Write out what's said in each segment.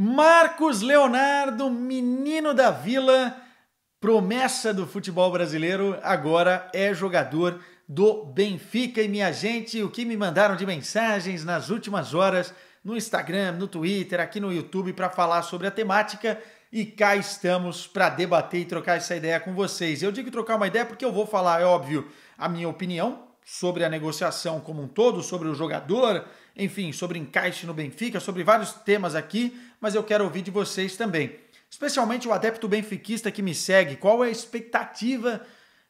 Marcos Leonardo, menino da vila, promessa do futebol brasileiro, agora é jogador do Benfica. E minha gente, o que me mandaram de mensagens nas últimas horas no Instagram, no Twitter, aqui no YouTube para falar sobre a temática. E cá estamos para debater e trocar essa ideia com vocês. Eu digo trocar uma ideia porque eu vou falar, é óbvio, a minha opinião sobre a negociação como um todo, sobre o jogador, enfim, sobre encaixe no Benfica, sobre vários temas aqui, mas eu quero ouvir de vocês também. Especialmente o adepto benfiquista que me segue, qual é a expectativa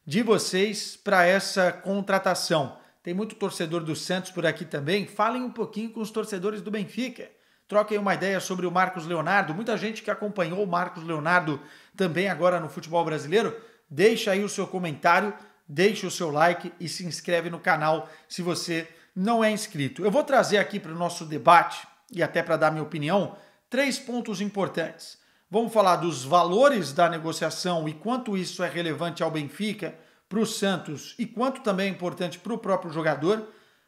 de vocês para essa contratação? Tem muito torcedor do Santos por aqui também. Falem um pouquinho com os torcedores do Benfica. Troquem uma ideia sobre o Marcos Leonardo. Muita gente que acompanhou o Marcos Leonardo também agora no futebol brasileiro. Deixa aí o seu comentário, deixa o seu like e se inscreve no canal se você não é inscrito. Eu vou trazer aqui para o nosso debate e até para dar minha opinião três pontos importantes. Vamos falar dos valores da negociação e quanto isso é relevante ao Benfica, para o Santos e quanto também é importante para o próprio jogador.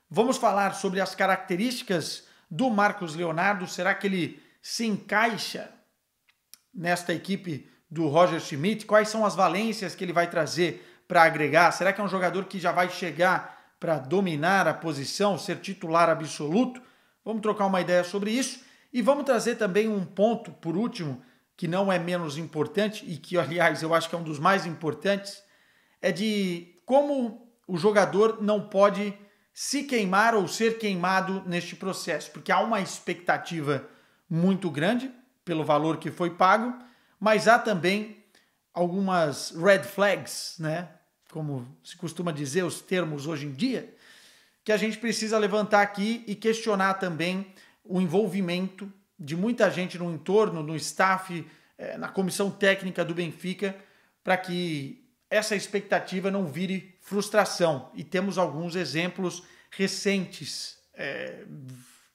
Vamos falar sobre as características do Marcos Leonardo. Será que ele se encaixa nesta equipe do Roger Schmidt? Quais são as valências que ele vai trazer para agregar? Será que é um jogador que já vai chegar para dominar a posição, ser titular absoluto? Vamos trocar uma ideia sobre isso e vamos trazer também um ponto, por último, que não é menos importante e que, aliás, eu acho que é um dos mais importantes, é de como o jogador não pode se queimar ou ser queimado neste processo, porque há uma expectativa muito grande pelo valor que foi pago, mas há também algumas red flags, né? Como se costuma dizer os termos hoje em dia, que a gente precisa levantar aqui e questionar também o envolvimento de muita gente no entorno, no staff, eh, na comissão técnica do Benfica, para que essa expectativa não vire frustração. E temos alguns exemplos recentes é,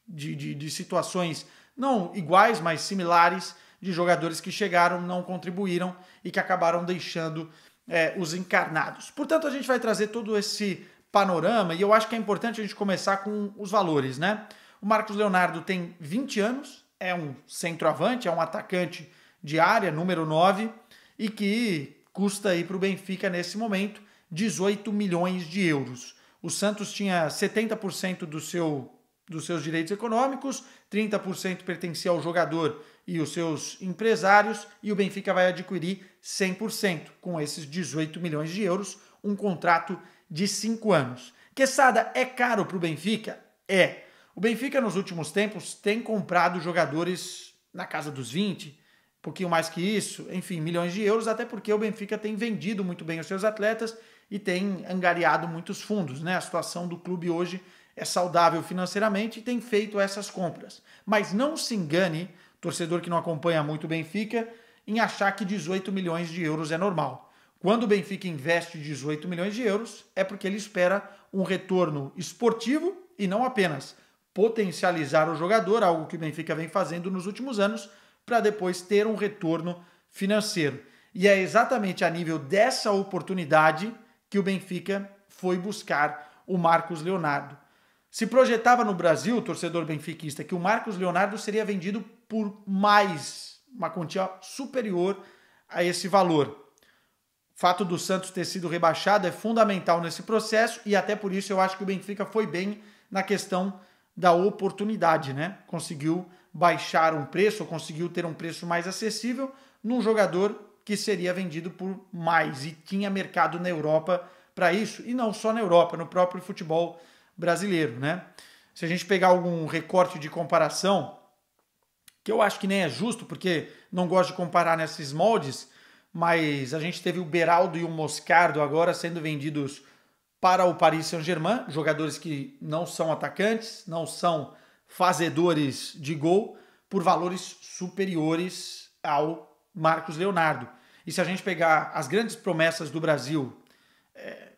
de, de, de situações não iguais, mas similares, de jogadores que chegaram, não contribuíram e que acabaram deixando é, os encarnados. Portanto, a gente vai trazer todo esse panorama e eu acho que é importante a gente começar com os valores, né? O Marcos Leonardo tem 20 anos, é um centroavante, é um atacante de área, número 9, e que custa aí para o Benfica nesse momento 18 milhões de euros. O Santos tinha 70% do seu, dos seus direitos econômicos, 30% pertencia ao jogador e os seus empresários, e o Benfica vai adquirir 100% com esses 18 milhões de euros, um contrato de 5 anos. Quesada é caro para o Benfica? É. O Benfica nos últimos tempos tem comprado jogadores na casa dos 20, um pouquinho mais que isso, enfim, milhões de euros, até porque o Benfica tem vendido muito bem os seus atletas e tem angariado muitos fundos. Né? A situação do clube hoje é saudável financeiramente e tem feito essas compras. Mas não se engane, torcedor que não acompanha muito o Benfica, em achar que 18 milhões de euros é normal. Quando o Benfica investe 18 milhões de euros, é porque ele espera um retorno esportivo e não apenas potencializar o jogador, algo que o Benfica vem fazendo nos últimos anos, para depois ter um retorno financeiro. E é exatamente a nível dessa oportunidade que o Benfica foi buscar o Marcos Leonardo. Se projetava no Brasil, torcedor benfiquista, que o Marcos Leonardo seria vendido por mais, uma quantia superior a esse valor. O fato do Santos ter sido rebaixado é fundamental nesse processo e até por isso eu acho que o Benfica foi bem na questão da oportunidade, né? Conseguiu baixar um preço, conseguiu ter um preço mais acessível num jogador que seria vendido por mais e tinha mercado na Europa para isso e não só na Europa, no próprio futebol brasileiro, né? Se a gente pegar algum recorte de comparação, que eu acho que nem é justo, porque não gosto de comparar nesses moldes, mas a gente teve o Beraldo e o Moscardo agora sendo vendidos para o Paris Saint-Germain, jogadores que não são atacantes, não são fazedores de gol, por valores superiores ao Marcos Leonardo. E se a gente pegar as grandes promessas do Brasil é,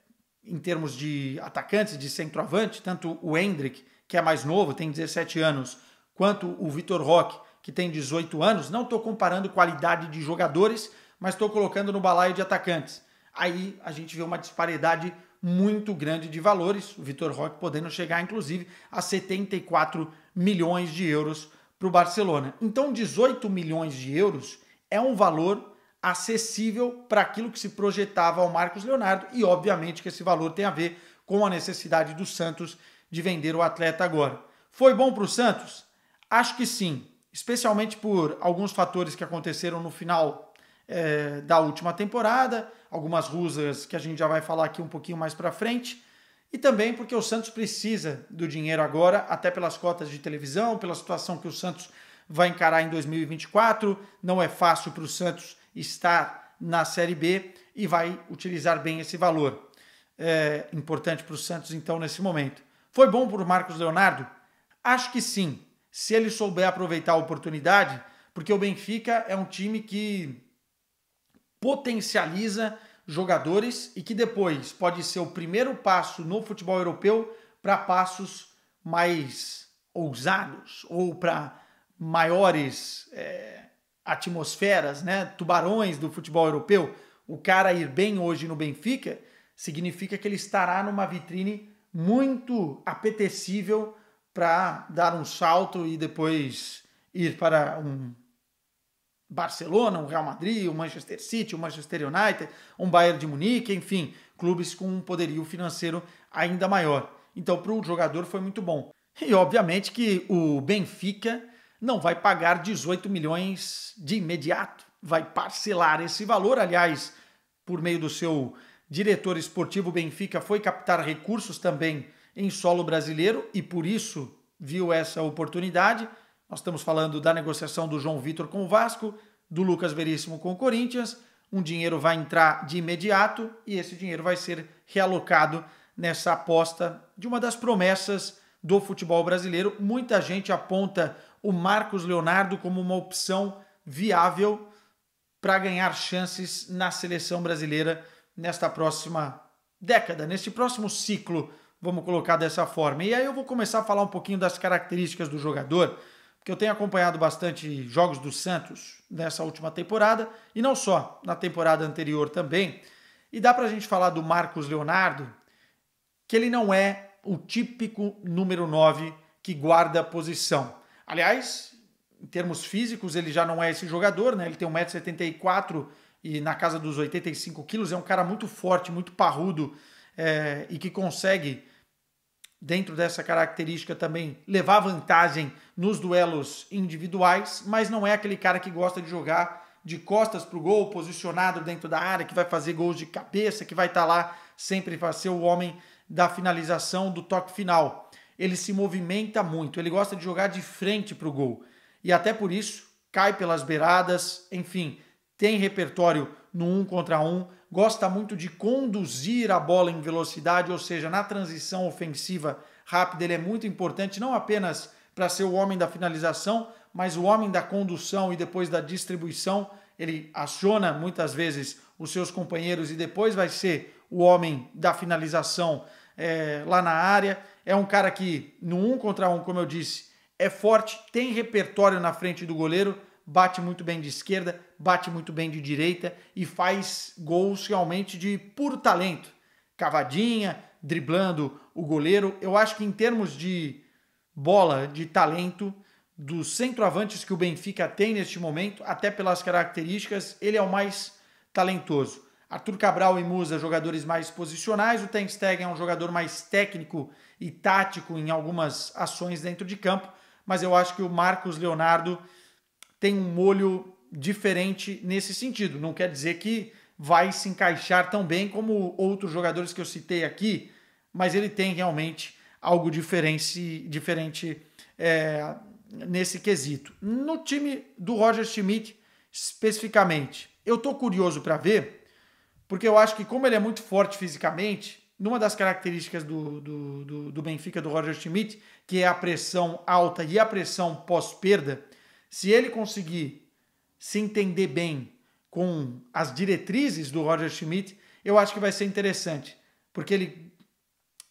em termos de atacantes, de centroavante, tanto o Hendrick, que é mais novo, tem 17 anos, quanto o Vitor Roque, que tem 18 anos, não estou comparando qualidade de jogadores, mas estou colocando no balaio de atacantes. Aí a gente vê uma disparidade muito grande de valores, o Vitor Roque podendo chegar inclusive a 74 milhões de euros para o Barcelona. Então, 18 milhões de euros é um valor acessível para aquilo que se projetava ao Marcos Leonardo e, obviamente, que esse valor tem a ver com a necessidade do Santos de vender o atleta agora. Foi bom para o Santos? Acho que sim, especialmente por alguns fatores que aconteceram no final é, da última temporada, algumas rusas que a gente já vai falar aqui um pouquinho mais para frente, e também porque o Santos precisa do dinheiro agora, até pelas cotas de televisão, pela situação que o Santos vai encarar em 2024. Não é fácil para o Santos estar na Série B e vai utilizar bem esse valor. É importante para o Santos, então, nesse momento. Foi bom para o Marcos Leonardo? Acho que sim, se ele souber aproveitar a oportunidade, porque o Benfica é um time que potencializa jogadores e que depois pode ser o primeiro passo no futebol europeu para passos mais ousados ou para maiores é, atmosferas, né? tubarões do futebol europeu. O cara ir bem hoje no Benfica significa que ele estará numa vitrine muito apetecível para dar um salto e depois ir para um Barcelona, um Real Madrid, um Manchester City, um Manchester United, um Bayern de Munique, enfim, clubes com um poderio financeiro ainda maior. Então, para o jogador foi muito bom. E obviamente que o Benfica não vai pagar 18 milhões de imediato, vai parcelar esse valor. Aliás, por meio do seu diretor esportivo, Benfica foi captar recursos também em solo brasileiro e por isso viu essa oportunidade. Nós estamos falando da negociação do João Vitor com o Vasco, do Lucas Veríssimo com o Corinthians. Um dinheiro vai entrar de imediato e esse dinheiro vai ser realocado nessa aposta de uma das promessas do futebol brasileiro. Muita gente aponta o Marcos Leonardo como uma opção viável para ganhar chances na seleção brasileira nesta próxima década, neste próximo ciclo, vamos colocar dessa forma. E aí eu vou começar a falar um pouquinho das características do jogador que eu tenho acompanhado bastante jogos do Santos nessa última temporada e não só, na temporada anterior também. E dá para a gente falar do Marcos Leonardo, que ele não é o típico número 9 que guarda a posição. Aliás, em termos físicos, ele já não é esse jogador, né? Ele tem 1,74m e na casa dos 85 quilos. É um cara muito forte, muito parrudo é, e que consegue dentro dessa característica também levar vantagem nos duelos individuais, mas não é aquele cara que gosta de jogar de costas para o gol, posicionado dentro da área, que vai fazer gols de cabeça, que vai estar tá lá sempre vai ser o homem da finalização do toque final. Ele se movimenta muito, ele gosta de jogar de frente para o gol. E até por isso cai pelas beiradas, enfim, tem repertório no um contra um, gosta muito de conduzir a bola em velocidade, ou seja, na transição ofensiva rápida, ele é muito importante, não apenas para ser o homem da finalização, mas o homem da condução e depois da distribuição. Ele aciona muitas vezes os seus companheiros e depois vai ser o homem da finalização é, lá na área. É um cara que, no um contra um, como eu disse, é forte, tem repertório na frente do goleiro, bate muito bem de esquerda, bate muito bem de direita e faz gols realmente de puro talento. Cavadinha, driblando o goleiro. Eu acho que em termos de bola, de talento, dos centroavantes que o Benfica tem neste momento, até pelas características, ele é o mais talentoso. Arthur Cabral e Musa, jogadores mais posicionais. O Ten Stegen é um jogador mais técnico e tático em algumas ações dentro de campo. Mas eu acho que o Marcos Leonardo tem um molho diferente nesse sentido. Não quer dizer que vai se encaixar tão bem como outros jogadores que eu citei aqui, mas ele tem realmente algo diferente, diferente é, nesse quesito. No time do Roger Schmidt, especificamente, eu estou curioso para ver, porque eu acho que, como ele é muito forte fisicamente, numa das características do, do, do, do Benfica, do Roger Schmidt, que é a pressão alta e a pressão pós-perda, se ele conseguir se entender bem com as diretrizes do Roger Schmidt, eu acho que vai ser interessante, porque ele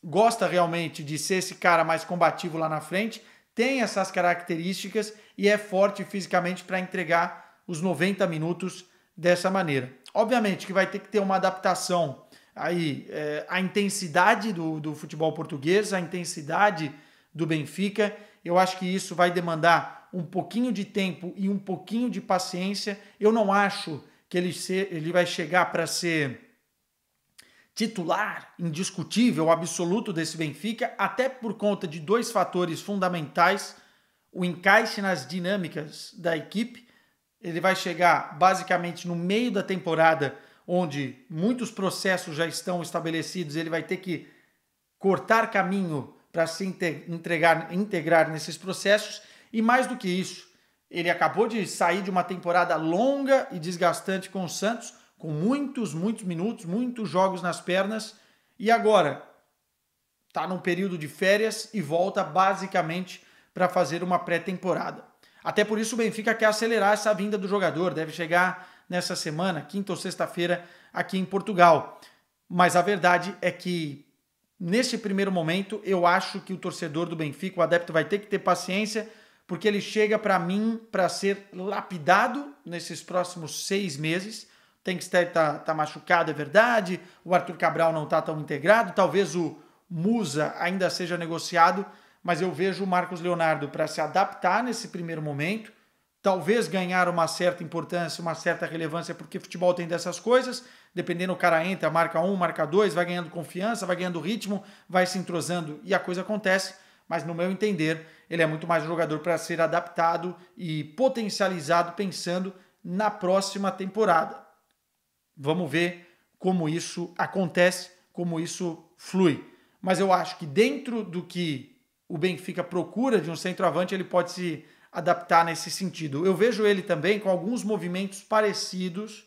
gosta realmente de ser esse cara mais combativo lá na frente, tem essas características e é forte fisicamente para entregar os 90 minutos dessa maneira. Obviamente que vai ter que ter uma adaptação aí é, a intensidade do, do futebol português, a intensidade do Benfica. Eu acho que isso vai demandar um pouquinho de tempo e um pouquinho de paciência. Eu não acho que ele, ser, ele vai chegar para ser titular, indiscutível, absoluto desse Benfica, até por conta de dois fatores fundamentais: o encaixe nas dinâmicas da equipe. Ele vai chegar basicamente no meio da temporada, onde muitos processos já estão estabelecidos, ele vai ter que cortar caminho para se entregar, integrar nesses processos. E mais do que isso, ele acabou de sair de uma temporada longa e desgastante com o Santos, com muitos, muitos minutos, muitos jogos nas pernas, e agora está num período de férias e volta basicamente para fazer uma pré-temporada. Até por isso o Benfica quer acelerar essa vinda do jogador, deve chegar nessa semana, quinta ou sexta-feira, aqui em Portugal. Mas a verdade é que nesse primeiro momento eu acho que o torcedor do Benfica, o adepto, vai ter que ter paciência, porque ele chega para mim para ser lapidado nesses próximos seis meses tem que estar tá, tá machucado, é verdade. O Arthur Cabral não está tão integrado. Talvez o Musa ainda seja negociado, mas eu vejo o Marcos Leonardo para se adaptar nesse primeiro momento, talvez ganhar uma certa importância, uma certa relevância, porque futebol tem dessas coisas. Dependendo, o cara entra, marca um, marca dois, vai ganhando confiança, vai ganhando ritmo, vai se entrosando e a coisa acontece. Mas, no meu entender, ele é muito mais um jogador para ser adaptado e potencializado pensando na próxima temporada. Vamos ver como isso acontece, como isso flui. Mas eu acho que dentro do que o Benfica procura de um centroavante, ele pode se adaptar nesse sentido. Eu vejo ele também com alguns movimentos parecidos.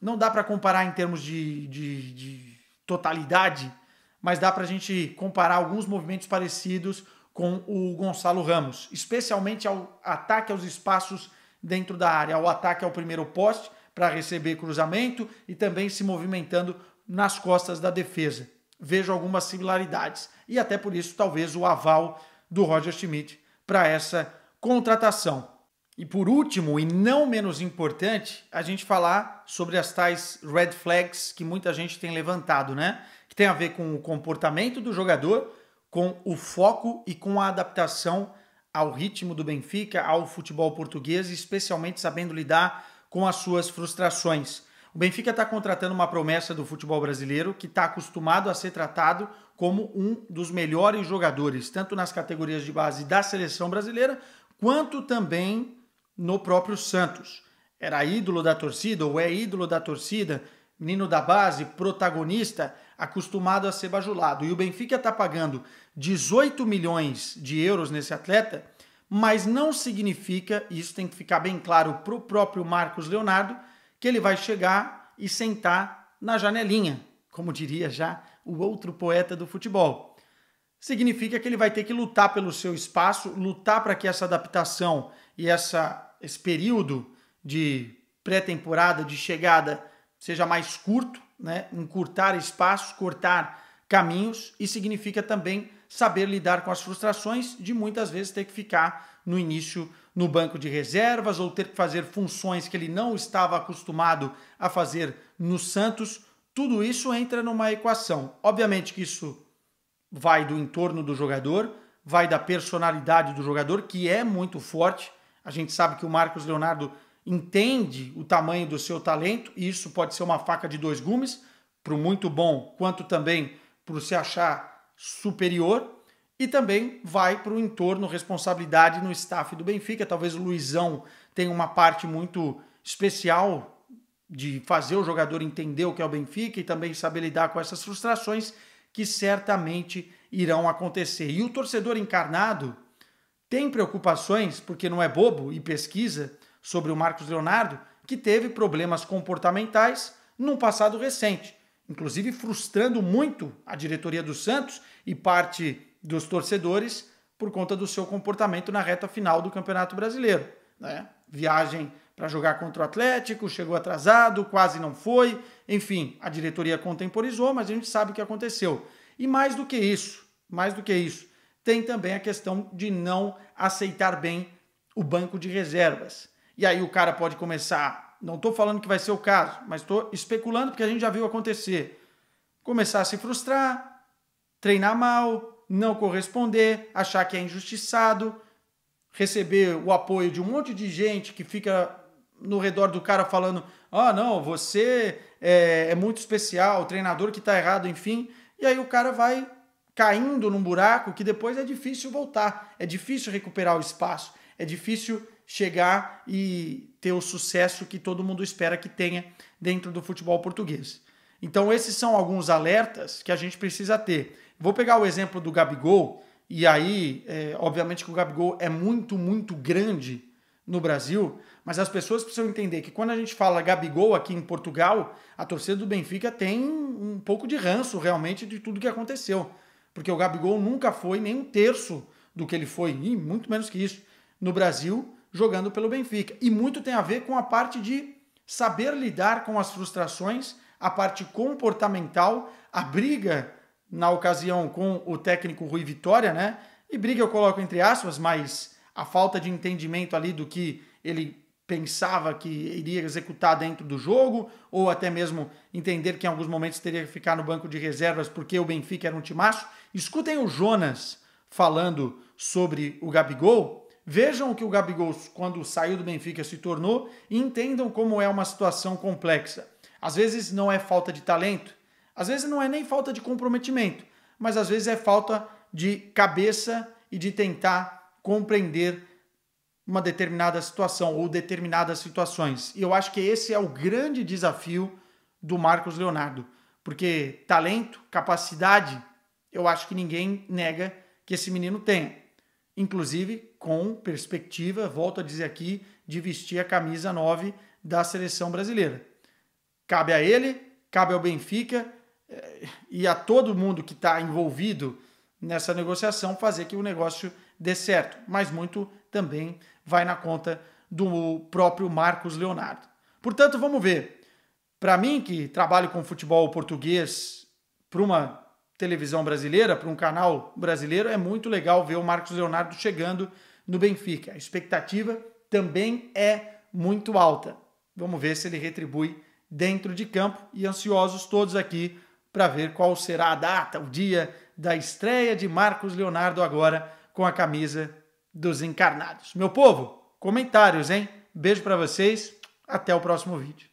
Não dá para comparar em termos de, de, de totalidade, mas dá para a gente comparar alguns movimentos parecidos com o Gonçalo Ramos, especialmente ao ataque aos espaços dentro da área, ao ataque ao primeiro poste para receber cruzamento e também se movimentando nas costas da defesa. Vejo algumas similaridades e até por isso talvez o aval do Roger Schmidt para essa contratação. E por último, e não menos importante, a gente falar sobre as tais red flags que muita gente tem levantado, né? Que tem a ver com o comportamento do jogador, com o foco e com a adaptação ao ritmo do Benfica, ao futebol português, especialmente sabendo lidar com as suas frustrações. O Benfica está contratando uma promessa do futebol brasileiro que está acostumado a ser tratado como um dos melhores jogadores, tanto nas categorias de base da seleção brasileira, quanto também no próprio Santos. Era ídolo da torcida, ou é ídolo da torcida, menino da base, protagonista, acostumado a ser bajulado. E o Benfica está pagando 18 milhões de euros nesse atleta mas não significa, isso tem que ficar bem claro para o próprio Marcos Leonardo, que ele vai chegar e sentar na janelinha, como diria já o outro poeta do futebol. Significa que ele vai ter que lutar pelo seu espaço, lutar para que essa adaptação e essa, esse período de pré-temporada, de chegada, seja mais curto, né? encurtar espaços, cortar caminhos, e significa também saber lidar com as frustrações de muitas vezes ter que ficar no início no banco de reservas ou ter que fazer funções que ele não estava acostumado a fazer no Santos. Tudo isso entra numa equação. Obviamente que isso vai do entorno do jogador, vai da personalidade do jogador, que é muito forte. A gente sabe que o Marcos Leonardo entende o tamanho do seu talento, e isso pode ser uma faca de dois gumes, para o muito bom, quanto também para se achar superior e também vai para o entorno, responsabilidade no staff do Benfica. Talvez o Luizão tenha uma parte muito especial de fazer o jogador entender o que é o Benfica e também saber lidar com essas frustrações que certamente irão acontecer. E o torcedor encarnado tem preocupações, porque não é bobo e pesquisa sobre o Marcos Leonardo, que teve problemas comportamentais num passado recente inclusive frustrando muito a diretoria do Santos e parte dos torcedores por conta do seu comportamento na reta final do Campeonato Brasileiro. Né? Viagem para jogar contra o Atlético, chegou atrasado, quase não foi. Enfim, a diretoria contemporizou, mas a gente sabe o que aconteceu. E mais do que isso, mais do que isso, tem também a questão de não aceitar bem o banco de reservas. E aí o cara pode começar não estou falando que vai ser o caso, mas estou especulando porque a gente já viu acontecer. Começar a se frustrar, treinar mal, não corresponder, achar que é injustiçado receber o apoio de um monte de gente que fica no redor do cara falando: ah, não, você é, é muito especial, o treinador que está errado, enfim. E aí o cara vai caindo num buraco que depois é difícil voltar, é difícil recuperar o espaço, é difícil chegar e ter o sucesso que todo mundo espera que tenha dentro do futebol português. Então, esses são alguns alertas que a gente precisa ter. Vou pegar o exemplo do Gabigol, e aí, é, obviamente, que o Gabigol é muito, muito grande no Brasil, mas as pessoas precisam entender que quando a gente fala Gabigol aqui em Portugal, a torcida do Benfica tem um pouco de ranço realmente de tudo que aconteceu. Porque o Gabigol nunca foi nem um terço do que ele foi, e muito menos que isso, no Brasil, jogando pelo Benfica. E muito tem a ver com a parte de saber lidar com as frustrações, a parte comportamental, a briga na ocasião com o técnico Rui Vitória, né? E briga eu coloco entre aspas, mas a falta de entendimento ali do que ele pensava que iria executar dentro do jogo, ou até mesmo entender que em alguns momentos teria que ficar no banco de reservas porque o Benfica era um timaço. Escutem o Jonas falando sobre o Gabigol, vejam o que o Gabigol, quando saiu do Benfica, se tornou e entendam como é uma situação complexa. Às vezes não é falta de talento, às vezes não é nem falta de comprometimento, mas às vezes é falta de cabeça e de tentar compreender uma determinada situação ou determinadas situações. E eu acho que esse é o grande desafio do Marcos Leonardo, porque talento, capacidade, eu acho que ninguém nega que esse menino tem. Inclusive com perspectiva, volto a dizer aqui, de vestir a camisa 9 da seleção brasileira. Cabe a ele, cabe ao Benfica e a todo mundo que está envolvido nessa negociação fazer que o negócio dê certo, mas muito também vai na conta do próprio Marcos Leonardo. Portanto, vamos ver. Para mim, que trabalho com futebol português para uma televisão brasileira, para um canal brasileiro, é muito legal ver o Marcos Leonardo chegando no Benfica. A expectativa também é muito alta. Vamos ver se ele retribui dentro de campo e ansiosos todos aqui para ver qual será a data, o dia da estreia de Marcos Leonardo agora com a camisa dos encarnados. Meu povo, comentários, hein? Beijo para vocês, até o próximo vídeo.